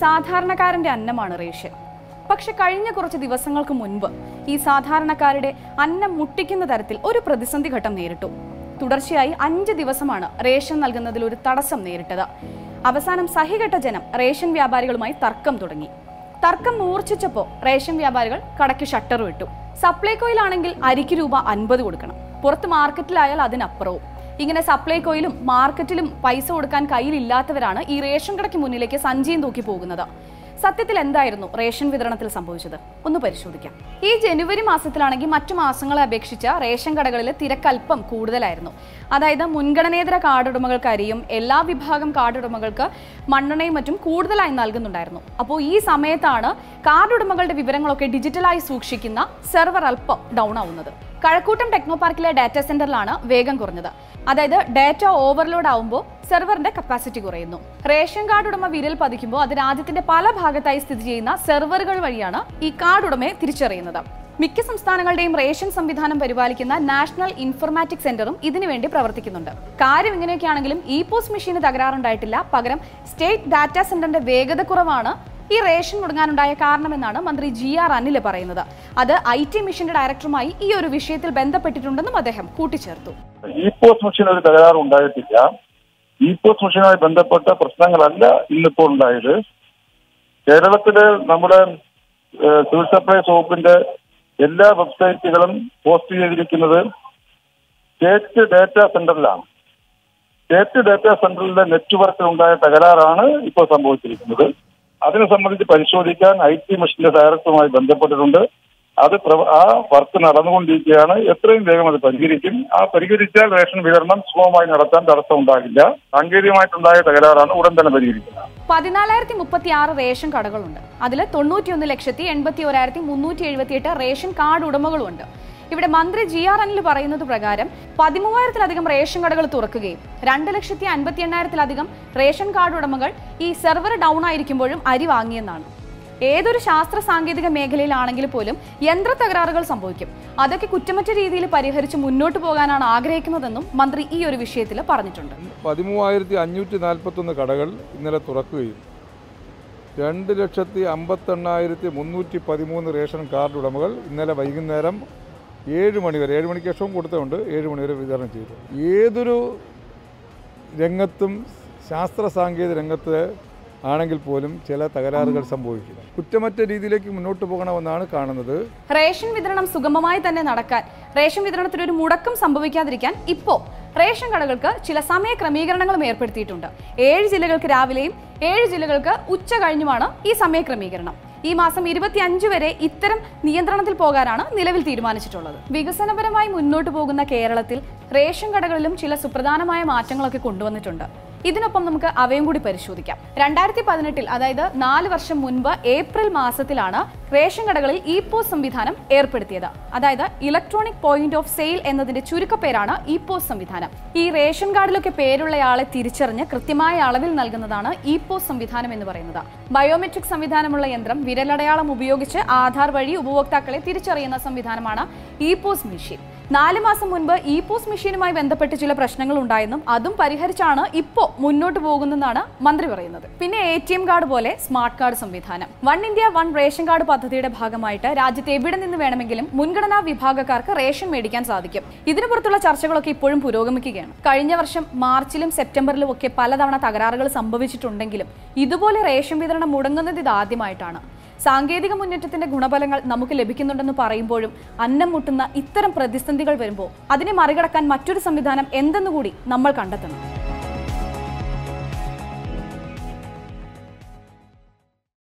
സാധാരണക്കാരന്റെ അന്നമാണ് റേഷൻ പക്ഷെ കഴിഞ്ഞ കുറച്ച് ദിവസങ്ങൾക്ക് മുൻപ് ഈ സാധാരണക്കാരുടെ അന്നം മുട്ടിക്കുന്ന തരത്തിൽ ഒരു പ്രതിസന്ധി ഘട്ടം നേരിട്ടു. തുടർച്ചയായി അഞ്ച് ദിവസമാണ് റേഷൻ നൽകുന്നതിൽ ഒരു തടസ്സം നേരിട്ടത്. അവസാനം സഹികെട്ട ജനം റേഷൻ വ്യാപാരികളുമായി തർക്കം തുടങ്ങി. തർക്കം മൂർച്ഛിച്ചപ്പോൾ റേഷൻ വ്യാപാരികൾ കടയ്ക്ക് ഷട്ടർ വിട്ടു സപ്ലൈകോയിലാണെങ്കിൽ അരിക്ക് രൂപ അൻപത് കൊടുക്കണം. പുറത്ത് മാർക്കറ്റിലായാൽ അതിനപ്പുറവും. ഇങ്ങനെ സപ്ലൈകോയിലും മാർക്കറ്റിലും പൈസ കൊടുക്കാൻ കയ്യിലില്ലാത്തവരാണ് ഈ റേഷൻ കടയ്ക്ക് മുന്നിലേക്ക് സഞ്ചിയും തൂക്കി പോകുന്നത്. സത്യത്തിൽ എന്തായിരുന്നു റേഷൻ വിതരണത്തിൽ സംഭവിച്ചത്? ഒന്ന് പരിശോധിക്കാം. ഈ ജനുവരി മാസത്തിലാണെങ്കിൽ മറ്റു മാസങ്ങളെ അപേക്ഷിച്ച് റേഷൻ കടകളിൽ തിരക്കൽപ്പം കൂടുതലായിരുന്നു. അതായത് മുൻഗണനേതര അരിയും എല്ലാ വിഭാഗം കാർഡുടമകൾക്ക് മണ്ണെണ്ണയും മറ്റും കൂടുതലായി നൽകുന്നുണ്ടായിരുന്നു. അപ്പോൾ ഈ സമയത്താണ് കാർഡുടമകളുടെ വിവരങ്ങളൊക്കെ ഡിജിറ്റലായി സൂക്ഷിക്കുന്ന സെർവർ അല്പം ഡൗൺ ആവുന്നത്. കഴക്കൂട്ടം ടെക്നോ പാർക്കിലെ ഡാറ്റാ സെന്ററിലാണ് വേഗം കുറഞ്ഞത്. അതായത് ഡാറ്റ ഓവർലോഡ് ആവുമ്പോൾ സെർവറിന്റെ കപ്പാസിറ്റി കുറയുന്നു. റേഷൻ കാർഡ് ഉടമ വിരൽ പതിക്കുമ്പോൾ അത് രാജ്യത്തിന്റെ പല ഭാഗത്തായി സ്ഥിതി ചെയ്യുന്ന സെർവറുകൾ വഴിയാണ് ഈ കാർഡ് ഉടമയെ തിരിച്ചറിയുന്നത്. മിക്ക സംസ്ഥാനങ്ങളുടെയും റേഷൻ സംവിധാനം പരിപാലിക്കുന്ന നാഷണൽ ഇൻഫർമാറ്റിക് സെന്ററും ഇതിനുവേണ്ടി പ്രവർത്തിക്കുന്നുണ്ട്. കാര്യം ഇങ്ങനെയൊക്കെയാണെങ്കിലും ഇ പോസ്റ്റ് മെഷീന് തകരാറുണ്ടായിട്ടില്ല. പകരം സ്റ്റേറ്റ് ഡാറ്റാ സെന്ററിന്റെ വേഗത കുറവാണ് ഈ റേഷൻ മുടങ്ങാനുണ്ടായ കാരണമെന്നാണ് മന്ത്രി ജി ആർ അനിൽ പറയുന്നത്. അത് ഐ ടി മിഷന്റെ ഡയറക്ടറുമായി ഈ ഒരു വിഷയത്തിൽ ബന്ധപ്പെട്ടിട്ടുണ്ടെന്നും അദ്ദേഹം കൂട്ടിച്ചേർത്തു. ഇ ഒരു ഉണ്ടായിട്ടില്ല. ഇ പോസ്റ്റ് ബന്ധപ്പെട്ട പ്രശ്നങ്ങളല്ല ഇന്നിപ്പോൾ ഉണ്ടായത്. കേരളത്തിൽ നമ്മുടെ സിവിൽ സപ്ലൈസ് വകുപ്പിന്റെ എല്ലാ വെബ്സൈറ്റുകളും പോസ്റ്റ് ചെയ്തിരിക്കുന്നത് സ്റ്റേറ്റ് ഡാറ്റാ സെന്ററിലാണ്. സ്റ്റേറ്റ് ഡാറ്റാ സെന്ററിലെ നെറ്റ്വർക്കിൽ ഉണ്ടായ തകരാറാണ് ഇപ്പോൾ സംഭവിച്ചിരിക്കുന്നത്. അതിനെ സംബന്ധിച്ച് പരിശോധിക്കാൻ ഐ ടി മിഷന്റെ ഡയറക്ടറുമായി ബന്ധപ്പെട്ടിട്ടുണ്ട്. അത് ആ വർക്ക് നടന്നുകൊണ്ടിരിക്കുകയാണ്. എത്രയും വേഗം അത് പരിഹരിക്കും. ആ പരിഹരിച്ചാൽ റേഷൻ വിതരണം സുഗമമായി നടത്താൻ തടസ്സം ഉണ്ടാകില്ല സാങ്കേതികമായിട്ടുണ്ടായ തകരാറാണ് ഉടൻ തന്നെ പരിഹരിക്കുന്നത്. പതിനാലായിരത്തി മുപ്പത്തി ആറ് റേഷൻ കടകളുണ്ട്. അതിൽ തൊണ്ണൂറ്റിയൊന്ന് ലക്ഷത്തി എൺപത്തി ഒരായിരത്തി മുന്നൂറ്റി എഴുപത്തിയെട്ട് റേഷൻ കാർഡ് ഉടമകളുമുണ്ട് ഇവിടെ മന്ത്രി ജി ആർ അനിൽ പറയുന്നത് പ്രകാരം പതിമൂവായിരത്തിലധികം റേഷൻ കടകൾ തുറക്കുകയും രണ്ട് ലക്ഷത്തി അൻപത്തി എണ്ണായിരത്തിലധികം റേഷൻ കാർഡ് ഉടമകൾ ഈ സെർവർ ഡൗൺ ആയിരിക്കുമ്പോഴും അരി വാങ്ങിയെന്നാണ്. ഏതൊരു ശാസ്ത്ര സാങ്കേതിക മേഖലയിലാണെങ്കിൽ പോലും യന്ത്ര തകരാറുകൾ സംഭവിക്കും. അതൊക്കെ കുറ്റമറ്റ രീതിയിൽ പരിഹരിച്ച് മുന്നോട്ട് പോകാനാണ് ആഗ്രഹിക്കുന്നതെന്നും മന്ത്രി ഈ ഒരു വിഷയത്തിൽ പറഞ്ഞിട്ടുണ്ട്. പതിമൂവായിരത്തി അഞ്ഞൂറ്റി നാൽപ്പത്തൊന്ന് കടകൾ ഇന്നലെ തുറക്കുകയും രണ്ട് ലക്ഷത്തി അമ്പത്തെണ്ണായിരത്തി മുന്നൂറ്റി പതിമൂന്ന് റേഷൻ കാർഡ് ഉടമകൾ ഇന്നലെ വൈകുന്നേരം ഏഴ് മണിവരെ ഏഴ് മണിക്ക് ശേഷവും കൊടുത്തതുകൊണ്ട് ഏഴ് മണിവരെ വിതരണം ചെയ്തു. ഏതൊരു രംഗത്തും ശാസ്ത്ര സാങ്കേതിക രംഗത്ത് ആണെങ്കിൽ പോലും ചില തകരാറുകൾ സംഭവിക്കുന്നു കുറ്റമറ്റ രീതിയിലേക്ക് മുന്നോട്ട് പോകണമെന്നാണ് കാണുന്നത്. റേഷൻ വിതരണം സുഗമമായി തന്നെ നടക്കാൻ റേഷൻ വിതരണത്തിൽ ഒരു മുടക്കം സംഭവിക്കാതിരിക്കാൻ ഇപ്പോൾ റേഷൻ കടകൾക്ക് ചില സമയ ക്രമീകരണങ്ങളും ഏർപ്പെടുത്തിയിട്ടുണ്ട്. ഏഴ് ജില്ലകൾക്ക് രാവിലെയും ഏഴ് ജില്ലകൾക്ക് ഉച്ച കഴിഞ്ഞുമാണ് ഈ സമയ ക്രമീകരണം. ഈ മാസം ഇരുപത്തിയഞ്ച് വരെ ഇത്തരം നിയന്ത്രണത്തിൽ പോകാനാണ് നിലവിൽ തീരുമാനിച്ചിട്ടുള്ളത്. വികസനപരമായി മുന്നോട്ട് പോകുന്ന കേരളത്തിൽ റേഷൻ കടകളിലും ചില സുപ്രധാനമായ മാറ്റങ്ങളൊക്കെ കൊണ്ടുവന്നിട്ടുണ്ട്. ഇതിനൊപ്പം നമുക്ക് അവയും കൂടി പരിശോധിക്കാം. രണ്ടായിരത്തി പതിനെട്ടിൽ അതായത് നാല് വർഷം മുൻപ് ഏപ്രിൽ മാസത്തിലാണ് റേഷൻ കടകളിൽ ഇ പോസ് സംവിധാനം ഏർപ്പെടുത്തിയത്. അതായത് ഇലക്ട്രോണിക് പോയിന്റ് ഓഫ് സെയിൽ എന്നതിന്റെ ചുരുക്കപ്പേരാണ് ഇ പോസ് സംവിധാനം. ഈ റേഷൻ കാർഡിലൊക്കെ പേരുള്ളയാളെ തിരിച്ചറിഞ്ഞ് കൃത്യമായ അളവിൽ നൽകുന്നതാണ് ഇ പോസ് സംവിധാനം എന്ന് പറയുന്നത്. ബയോമെട്രിക് സംവിധാനമുള്ള യന്ത്രം വിരലടയാളം ഉപയോഗിച്ച് ആധാർ വഴി ഉപഭോക്താക്കളെ തിരിച്ചറിയുന്ന സംവിധാനമാണ് ഇ പോസ് മെഷീൻ. നാല് മാസം മുൻപ് ഇ പോസ് മെഷീനുമായി ബന്ധപ്പെട്ട് ചില പ്രശ്നങ്ങൾ ഉണ്ടായെന്നും അതും പരിഹരിച്ചാണ് ഇപ്പോൾ മുന്നോട്ട് പോകുന്നതെന്നാണ് മന്ത്രി പറയുന്നത്. പിന്നെ എ കാർഡ് പോലെ സ്മാർട്ട് കാർഡ് സംവിധാനം. One India one ration card പദ്ധതിയുടെ ഭാഗമായിട്ട് രാജ്യത്ത് എവിടെ നിന്ന് വേണമെങ്കിലും മുൻഗണനാ വിഭാഗക്കാർക്ക് റേഷൻ മേടിക്കാൻ സാധിക്കും. ഇതിനു പുറത്തുള്ള ചർച്ചകളൊക്കെ ഇപ്പോഴും പുരോഗമിക്കുകയാണ്. കഴിഞ്ഞ വർഷം മാർച്ചിലും സെപ്റ്റംബറിലും ഒക്കെ പലതവണ തകരാറുകൾ സംഭവിച്ചിട്ടുണ്ടെങ്കിലും ഇതുപോലെ റേഷൻ വിതരണം മുടങ്ങുന്നത് ഇത് ആദ്യമായിട്ടാണ്. സാങ്കേതിക മുന്നേറ്റത്തിന്റെ ഗുണഫലങ്ങൾ നമുക്ക് ലഭിക്കുന്നുണ്ടെന്ന് പറയുമ്പോഴും അന്നം മുട്ടുന്ന ഇത്തരം പ്രതിസന്ധികൾ വരുമ്പോൾ അതിനെ മറികടക്കാൻ മറ്റൊരു സംവിധാനം എന്തെന്നുകൂടി നമ്മൾ കണ്ടെത്തണം.